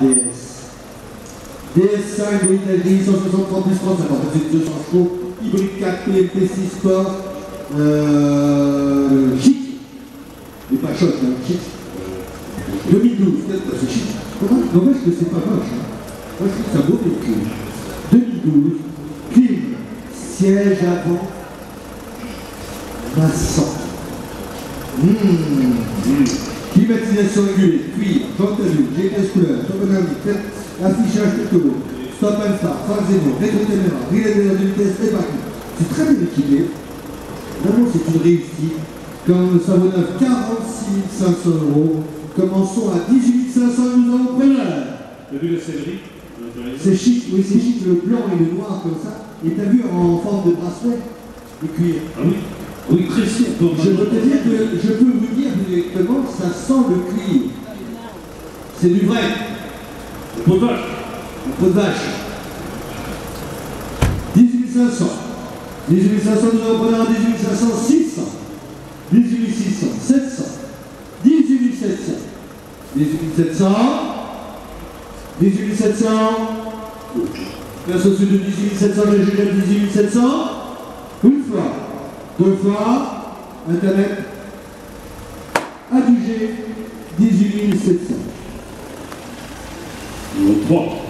DS. DS5 de l'Italie, 160 plus 35 c'est 200 chevaux, hybride 4 PMP 6 sport, euh, chic, mais pas choc, hein, chic. 2012, peut-être c'est chic. Dommage que c'est pas moche. Hein. Moi je ça beau véhicule. 2012, clim, siège avant, massant. Mmh. Climatisation régulée, cuir, Jean-Talu, GPS couleur, topographique, affichage tout stop and start, phare zéro, rétro-caméra, de vitesse et parking. C'est très bien équipé. Vraiment, c'est une réussite. Quand ça vaut 46 500 euros, commençons à 18 500 euros. T'as vu la céleri C'est chic, oui, c'est chic, le blanc et le noir comme ça. Et t'as vu en forme de bracelet de cuir. Ah oui Oui, très sûr. Je peux te dire que je peux directement, ça sent le cuir. C'est du vrai. Le pot de vache. Le pot de vache. 18 500. 18 500, nous allons prendre 18 500, 600. 18 600, 700. 18 700. 18 700. 18 700. Merci au-dessus de 18 700, j'ai jugé 18 700. Une fois, deux fois, Internet, adjugé 18 700. Numéro 3.